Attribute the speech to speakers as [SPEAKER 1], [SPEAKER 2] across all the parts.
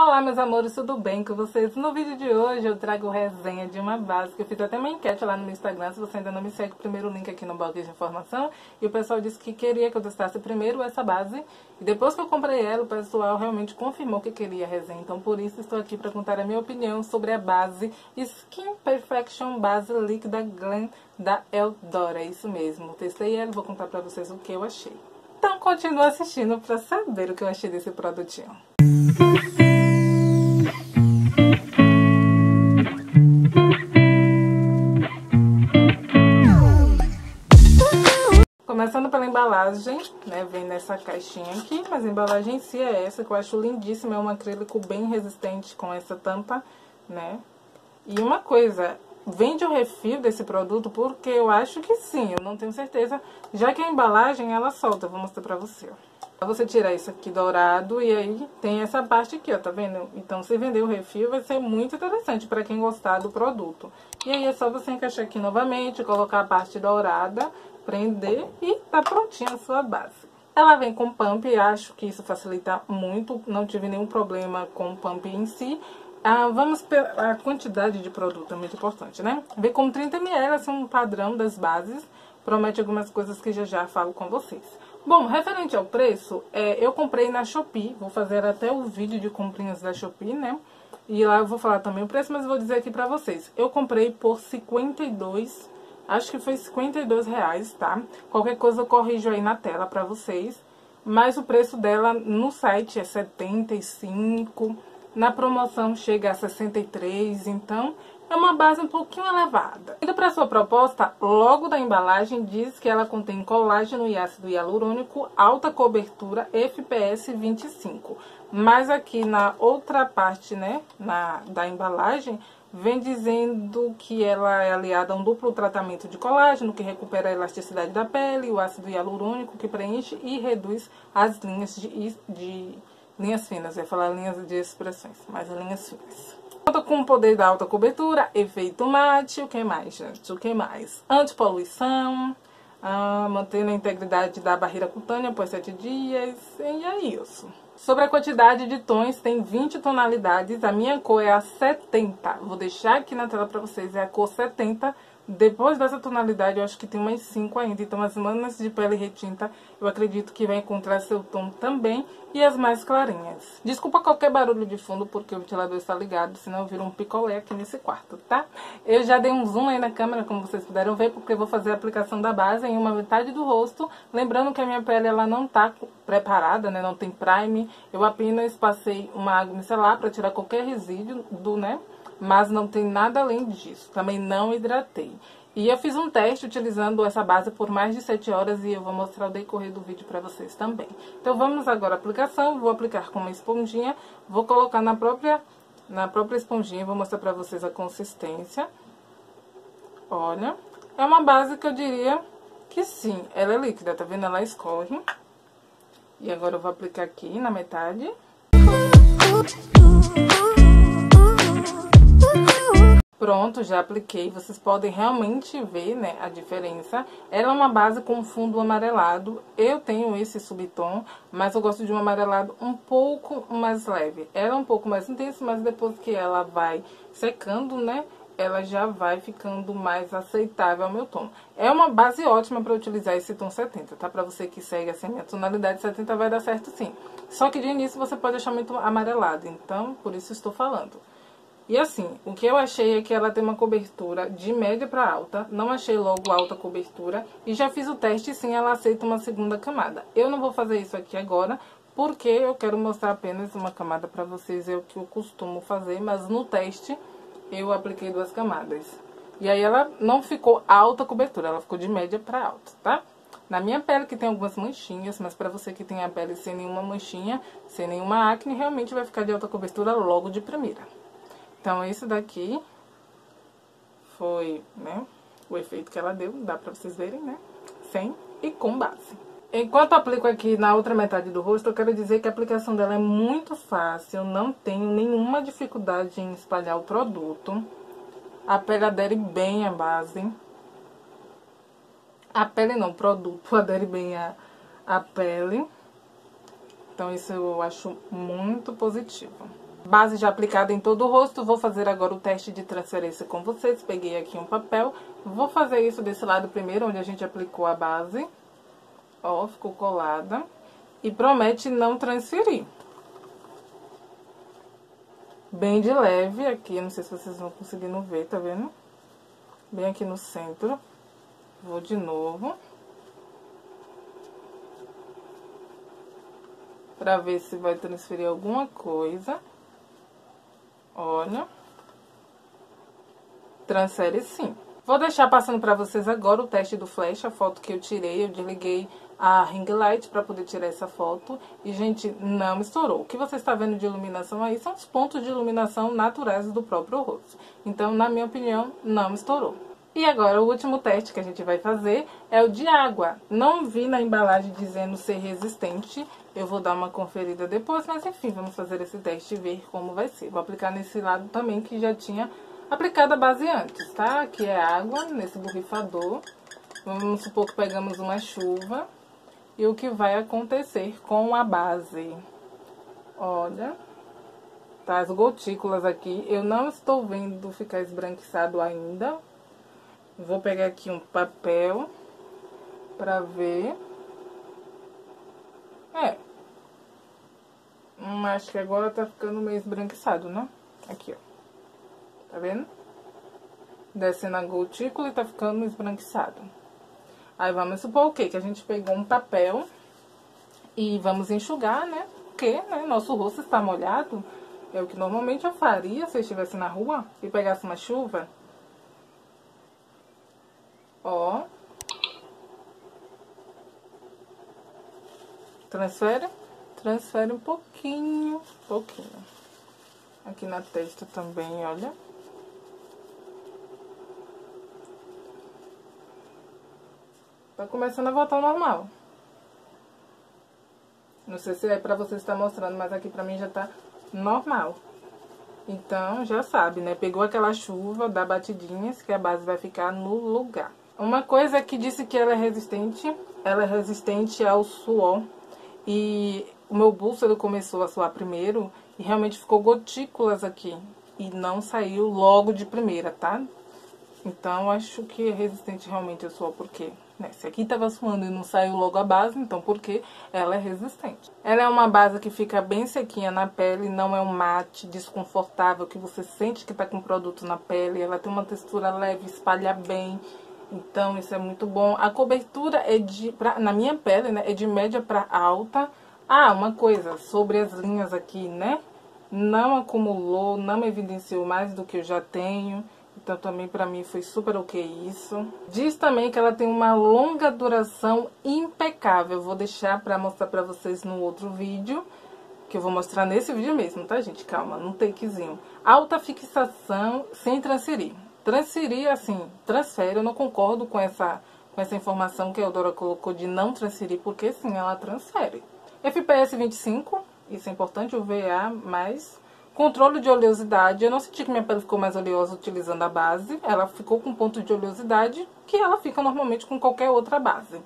[SPEAKER 1] Olá meus amores, tudo bem com vocês? No vídeo de hoje eu trago resenha de uma base que eu fiz até uma enquete lá no meu Instagram, se você ainda não me segue, primeiro link aqui no box de informação e o pessoal disse que queria que eu testasse primeiro essa base e depois que eu comprei ela, o pessoal realmente confirmou que queria a resenha, então por isso estou aqui para contar a minha opinião sobre a base Skin Perfection Base Líquida Glam da Eldora, é isso mesmo, testei ela vou contar para vocês o que eu achei. Então continue assistindo para saber o que eu achei desse produtinho. Começando pela embalagem, né, vem nessa caixinha aqui, mas a embalagem em si é essa, que eu acho lindíssima, é um acrílico bem resistente com essa tampa, né. E uma coisa, vende o refil desse produto porque eu acho que sim, eu não tenho certeza, já que a embalagem ela solta, vou mostrar pra você, ó. Você tirar isso aqui dourado e aí tem essa parte aqui, ó, tá vendo? Então, se vender o refil vai ser muito interessante para quem gostar do produto. E aí é só você encaixar aqui novamente, colocar a parte dourada prender e tá prontinha a sua base. Ela vem com pump, acho que isso facilita muito, não tive nenhum problema com o pump em si. Ah, vamos a quantidade de produto, é muito importante, né? Vem com 30 ml, assim, um padrão das bases. Promete algumas coisas que já já falo com vocês. Bom, referente ao preço, é, eu comprei na Shopee, vou fazer até o vídeo de comprinhas da Shopee, né? E lá eu vou falar também o preço, mas vou dizer aqui pra vocês. Eu comprei por 52 Acho que foi 52 reais, tá? Qualquer coisa eu corrijo aí na tela pra vocês. Mas o preço dela no site é 75, na promoção chega a 63, então é uma base um pouquinho elevada. Indo para sua proposta, logo da embalagem diz que ela contém colágeno e ácido hialurônico, alta cobertura, FPS 25. Mas aqui na outra parte, né, na, da embalagem, vem dizendo que ela é aliada a um duplo tratamento de colágeno, que recupera a elasticidade da pele, o ácido hialurônico, que preenche e reduz as linhas de, de linhas finas. Eu ia falar linhas de expressões, mas linhas finas. Conta com o poder da alta cobertura, efeito mate, o que mais, gente? O que mais? Antipoluição, ah, mantendo a integridade da barreira cutânea por 7 dias, e é isso. Sobre a quantidade de tons, tem 20 tonalidades. A minha cor é a 70. Vou deixar aqui na tela pra vocês. É a cor 70 depois dessa tonalidade, eu acho que tem umas 5 ainda. Então, as manas de pele retinta, eu acredito que vai encontrar seu tom também. E as mais clarinhas. Desculpa qualquer barulho de fundo, porque o ventilador está ligado, senão eu viro um picolé aqui nesse quarto, tá? Eu já dei um zoom aí na câmera, como vocês puderam ver, porque eu vou fazer a aplicação da base em uma metade do rosto. Lembrando que a minha pele, ela não tá preparada, né? Não tem prime. Eu apenas passei uma água micelar para tirar qualquer resíduo do, né? Mas não tem nada além disso. Também não hidratei. E eu fiz um teste utilizando essa base por mais de 7 horas e eu vou mostrar o decorrer do vídeo para vocês também. Então vamos agora à aplicação, vou aplicar com uma esponjinha, vou colocar na própria, na própria esponjinha, vou mostrar para vocês a consistência. Olha, é uma base que eu diria que sim, ela é líquida, tá vendo? Ela escorre. E agora eu vou aplicar aqui na metade. Pronto, já apliquei. Vocês podem realmente ver, né, a diferença. Ela é uma base com fundo amarelado. Eu tenho esse subtom, mas eu gosto de um amarelado um pouco mais leve. Ela é um pouco mais intensa, mas depois que ela vai secando, né, ela já vai ficando mais aceitável ao meu tom. É uma base ótima para utilizar esse tom 70, tá? Para você que segue assim, a minha tonalidade 70 vai dar certo sim. Só que de início você pode achar muito amarelado, então por isso estou falando. E assim, o que eu achei é que ela tem uma cobertura de média para alta. Não achei logo alta cobertura. E já fiz o teste sim, ela aceita uma segunda camada. Eu não vou fazer isso aqui agora, porque eu quero mostrar apenas uma camada para vocês. É o que eu costumo fazer, mas no teste eu apliquei duas camadas. E aí ela não ficou alta cobertura, ela ficou de média para alta, tá? Na minha pele que tem algumas manchinhas, mas para você que tem a pele sem nenhuma manchinha, sem nenhuma acne, realmente vai ficar de alta cobertura logo de primeira. Então, isso daqui foi, né, o efeito que ela deu, dá pra vocês verem, né, sem e com base. Enquanto aplico aqui na outra metade do rosto, eu quero dizer que a aplicação dela é muito fácil, não tenho nenhuma dificuldade em espalhar o produto. A pele adere bem à base. A pele não, o produto adere bem à, à pele. Então, isso eu acho muito positivo. Base já aplicada em todo o rosto. Vou fazer agora o teste de transferência com vocês. Peguei aqui um papel. Vou fazer isso desse lado primeiro, onde a gente aplicou a base. Ó, ficou colada. E promete não transferir. Bem de leve aqui, não sei se vocês vão conseguindo ver, tá vendo? Bem aqui no centro. Vou de novo. Pra ver se vai transferir alguma coisa. Olha. Transfere sim. Vou deixar passando pra vocês agora o teste do flash, a foto que eu tirei. Eu desliguei a ring light para poder tirar essa foto. E, gente, não estourou. O que você está vendo de iluminação aí são os pontos de iluminação naturais do próprio rosto. Então, na minha opinião, não estourou. E agora, o último teste que a gente vai fazer é o de água. Não vi na embalagem dizendo ser resistente. Eu vou dar uma conferida depois, mas enfim, vamos fazer esse teste e ver como vai ser. Vou aplicar nesse lado também que já tinha aplicado a base antes, tá? Aqui é água, nesse borrifador. Vamos supor que pegamos uma chuva. E o que vai acontecer com a base. Olha, tá? As gotículas aqui. Eu não estou vendo ficar esbranquiçado ainda. Vou pegar aqui um papel pra ver. É. Hum, acho que agora tá ficando meio esbranquiçado, né? Aqui, ó. Tá vendo? Descendo a gotícula e tá ficando esbranquiçado. Aí vamos supor o quê? Que a gente pegou um papel e vamos enxugar, né? Porque, né, nosso rosto está molhado. É o que normalmente eu faria se eu estivesse na rua e pegasse uma chuva. Ó. Transfere. Transfere um pouquinho, pouquinho. Aqui na testa também, olha. Tá começando a voltar ao normal. Não sei se é pra você estar mostrando, mas aqui pra mim já tá normal. Então, já sabe, né? Pegou aquela chuva, dá batidinhas, que a base vai ficar no lugar. Uma coisa que disse que ela é resistente, ela é resistente ao suor. E o meu ele começou a suar primeiro e realmente ficou gotículas aqui. E não saiu logo de primeira, tá? Então, acho que é resistente realmente ao suor, porque né, se aqui estava suando e não saiu logo a base, então porque ela é resistente. Ela é uma base que fica bem sequinha na pele, não é um mate desconfortável que você sente que está com produto na pele. Ela tem uma textura leve, espalha bem, então isso é muito bom. A cobertura é de, pra, na minha pele, né, é de média para alta. Ah, uma coisa sobre as linhas aqui, né? Não acumulou, não evidenciou mais do que eu já tenho. Então também pra mim foi super ok isso. Diz também que ela tem uma longa duração impecável. Vou deixar pra mostrar pra vocês no outro vídeo. Que eu vou mostrar nesse vídeo mesmo, tá, gente? Calma, num takezinho. Alta fixação sem transferir. Transferir, assim, transfere. Eu não concordo com essa, com essa informação que a Eudora colocou de não transferir, porque sim, ela transfere. FPS 25, isso é importante, o VA mais Controle de oleosidade, eu não senti que minha pele ficou mais oleosa utilizando a base. Ela ficou com ponto de oleosidade que ela fica normalmente com qualquer outra base.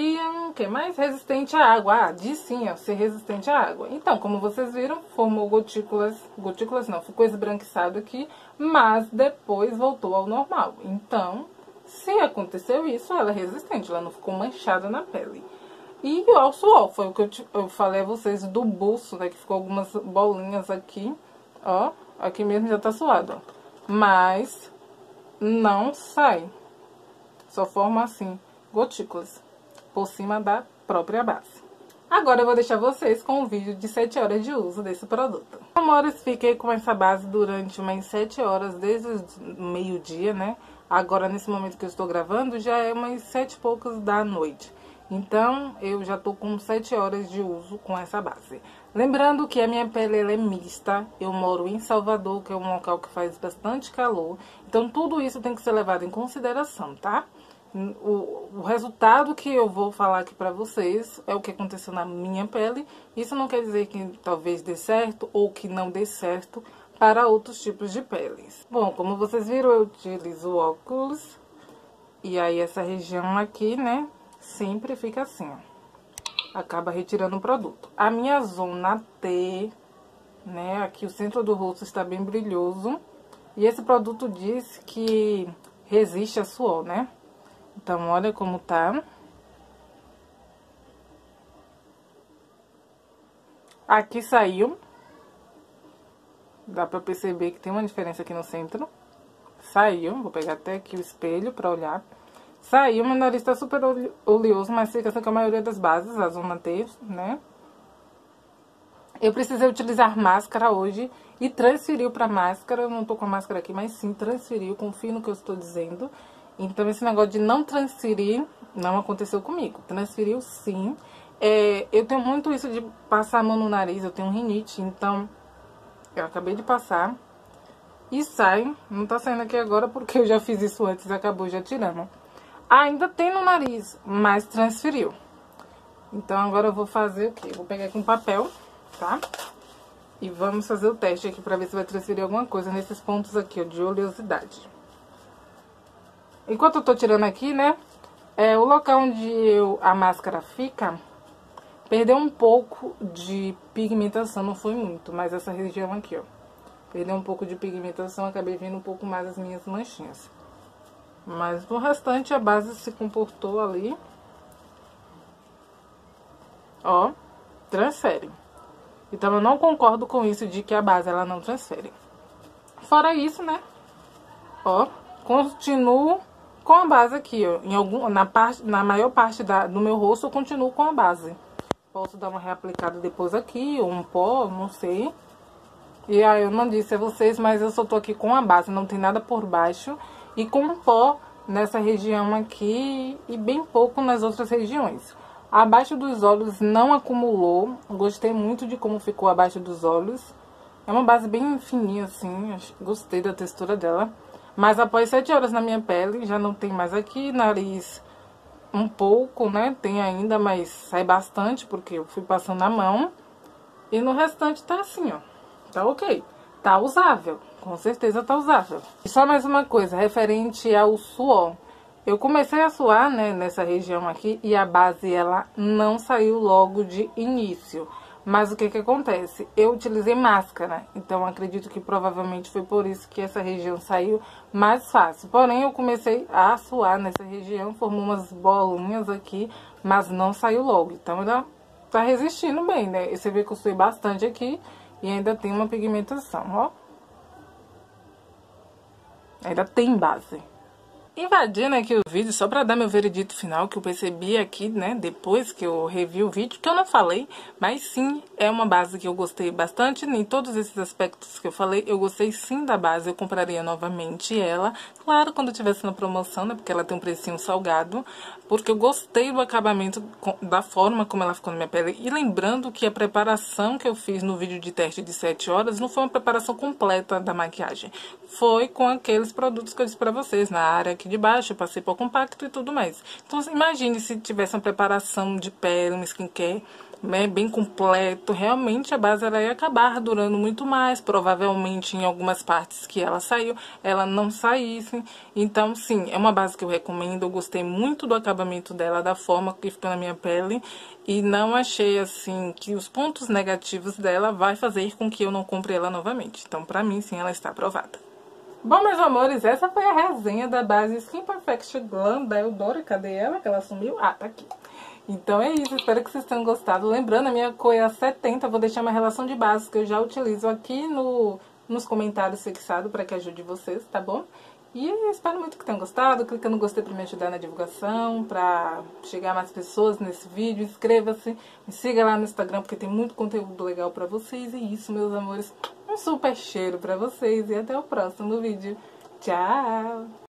[SPEAKER 1] E o um, que mais? Resistente à água. Ah, diz sim, ó, ser resistente à água. Então, como vocês viram, formou gotículas, gotículas não, ficou esbranquiçado aqui, mas depois voltou ao normal. Então, se aconteceu isso, ela é resistente, ela não ficou manchada na pele. E o suor, foi o que eu, te, eu falei a vocês do bolso, né? Que ficou algumas bolinhas aqui, ó. Aqui mesmo já tá suado, ó. Mas não sai. Só forma assim, gotículas, por cima da própria base. Agora eu vou deixar vocês com um vídeo de 7 horas de uso desse produto. Amores, fiquei com essa base durante umas 7 horas, desde o meio-dia, né? Agora, nesse momento que eu estou gravando, já é umas 7 e poucas da noite. Então, eu já tô com 7 horas de uso com essa base. Lembrando que a minha pele é mista, eu moro em Salvador, que é um local que faz bastante calor. Então, tudo isso tem que ser levado em consideração, tá? O, o resultado que eu vou falar aqui pra vocês é o que aconteceu na minha pele. Isso não quer dizer que talvez dê certo ou que não dê certo para outros tipos de peles. Bom, como vocês viram, eu utilizo óculos. E aí, essa região aqui, né, sempre fica assim, ó. Acaba retirando o produto. A minha zona T, né? Aqui o centro do rosto está bem brilhoso. E esse produto diz que resiste a suor, né? Então, olha como tá. Aqui saiu. Dá pra perceber que tem uma diferença aqui no centro. Saiu. Vou pegar até aqui o espelho pra olhar. Saiu, meu nariz tá super oleoso, mas fica assim com a maioria das bases, a zona né? Eu precisei utilizar máscara hoje e transferiu para máscara. Eu não tô com a máscara aqui, mas sim transferiu. Confio no que eu estou dizendo. Então, esse negócio de não transferir não aconteceu comigo. Transferiu sim. É, eu tenho muito isso de passar a mão no nariz. Eu tenho rinite, então eu acabei de passar. E sai. Não tá saindo aqui agora porque eu já fiz isso antes acabou já tirando. Ainda tem no nariz, mas transferiu. Então, agora eu vou fazer o quê? Vou pegar aqui um papel tá? E vamos fazer o teste aqui pra ver se vai transferir alguma coisa nesses pontos aqui, ó, de oleosidade. Enquanto eu tô tirando aqui, né, é, o local onde eu, a máscara fica, perdeu um pouco de pigmentação, não foi muito, mas essa região aqui, ó. Perdeu um pouco de pigmentação, acabei vendo um pouco mais as minhas manchinhas. Mas no restante a base se comportou ali. Ó, transfere. Então eu não concordo com isso de que a base ela não transfere. Fora isso, né? Ó, continuo com a base aqui, ó. Em algum, na, parte, na maior parte da, do meu rosto eu continuo com a base. Posso dar uma reaplicada depois aqui, ou um pó, não sei. E aí eu não disse a vocês, mas eu só tô aqui com a base, não tem nada por baixo. E com pó nessa região aqui e bem pouco nas outras regiões. Abaixo dos olhos não acumulou. Gostei muito de como ficou abaixo dos olhos. É uma base bem fininha assim. Gostei da textura dela. Mas após 7 horas na minha pele, já não tem mais aqui. Nariz um pouco, né? Tem ainda, mas sai bastante porque eu fui passando a mão. E no restante tá assim, ó. Tá ok. Tá usável. Com certeza tá usável. E só mais uma coisa, referente ao suor. Eu comecei a suar, né, nessa região aqui e a base ela não saiu logo de início. Mas o que que acontece? Eu utilizei máscara, então acredito que provavelmente foi por isso que essa região saiu mais fácil. Porém, eu comecei a suar nessa região, formou umas bolinhas aqui, mas não saiu logo. Então, ela tá resistindo bem, né? Você vê que eu suei bastante aqui e ainda tem uma pigmentação, ó. Ainda tem base invadindo aqui o vídeo só para dar meu veredito final que eu percebi aqui, né, depois que eu revi o vídeo, que eu não falei, mas sim, é uma base que eu gostei bastante, em todos esses aspectos que eu falei, eu gostei sim da base, eu compraria novamente ela, claro, quando tivesse na promoção, né, porque ela tem um precinho salgado, porque eu gostei do acabamento, da forma como ela ficou na minha pele, e lembrando que a preparação que eu fiz no vídeo de teste de 7 horas não foi uma preparação completa da maquiagem, foi com aqueles produtos que eu disse pra vocês, na área de baixo, eu passei por compacto e tudo mais. Então, imagine se tivesse uma preparação de pele, um skincare né, bem completo, realmente a base ela ia acabar durando muito mais, provavelmente em algumas partes que ela saiu, ela não saísse. Então, sim, é uma base que eu recomendo, eu gostei muito do acabamento dela, da forma que ficou na minha pele, e não achei, assim, que os pontos negativos dela vai fazer com que eu não compre ela novamente. Então, pra mim, sim, ela está aprovada. Bom, meus amores, essa foi a resenha da base Skin Perfect Glam da Eudora. Cadê ela? Que ela sumiu? Ah, tá aqui. Então é isso, espero que vocês tenham gostado. Lembrando, a minha cor é a 70, vou deixar uma relação de bases que eu já utilizo aqui no, nos comentários fixados para que ajude vocês, tá bom? E espero muito que tenham gostado, clica no gostei para me ajudar na divulgação, para chegar mais pessoas nesse vídeo, inscreva-se, me siga lá no Instagram porque tem muito conteúdo legal para vocês. E isso, meus amores, super cheiro para vocês e até o próximo vídeo. Tchau!